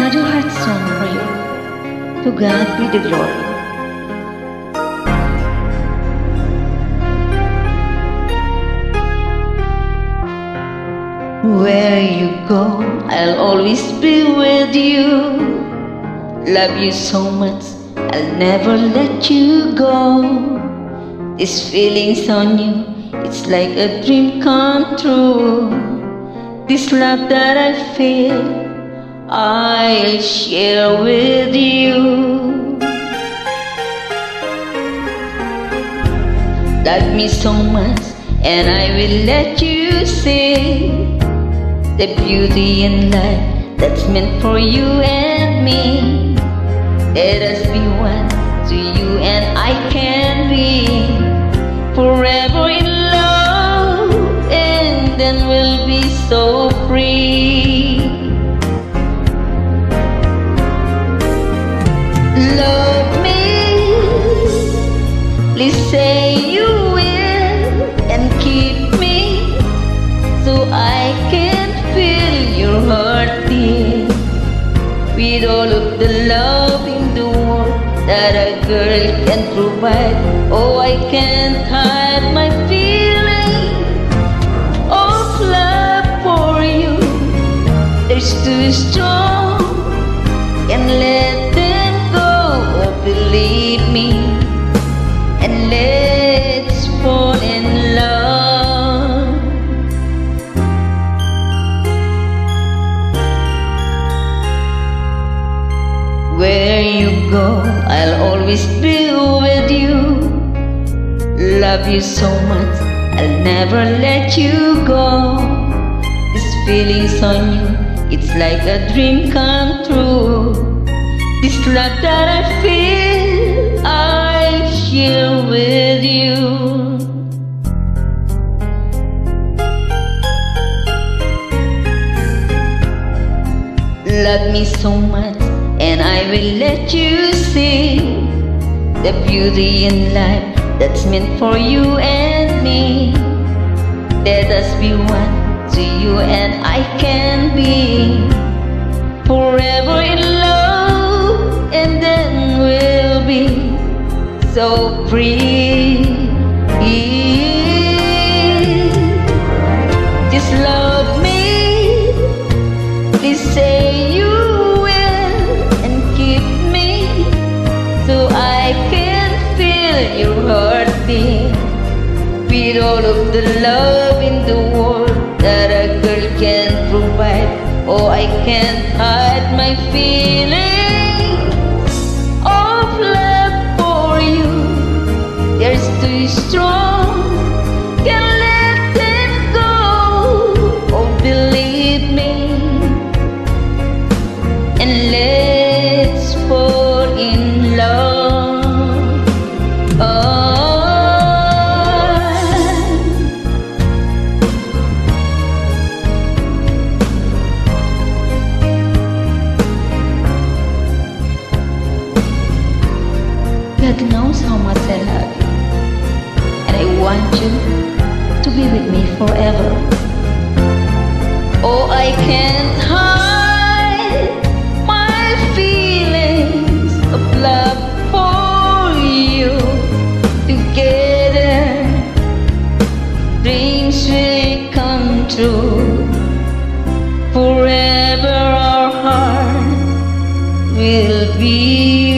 another heart song for you. To God be the glory. Where you go, I'll always be with you. Love you so much, I'll never let you go. This feelings on you, it's like a dream come true. This love that I feel, I'll share with you. Love me so much, and I will let you see the beauty in life that's meant for you and me. Let us be one, so you and I can be forever in love, and then we'll be so free. Please say you will, and keep me so I can feel your heart beat with all of the love in the world that a girl can provide. Oh, I can't hide my feeling of love for you. It's too strong, Where you go, I'll always be with you. Love you so much, I'll never let you go. This feelings on you, it's like a dream come true. This love that I feel, I share with you. Love me so much, and I will let you see the beauty in life that's meant for you and me. Let us be one, so you and I can be forever in love, and then we'll be so free. Just love with all of the love in the world that a girl can provide. Oh, I can't hide my feelings of love for you. They're too strong, can't let them go. Oh, believe me, and let's knows how much I love you, and I want you to be with me forever. Oh, I can't hide my feelings of love for you. Together, dreams will come true. Forever, our hearts will be.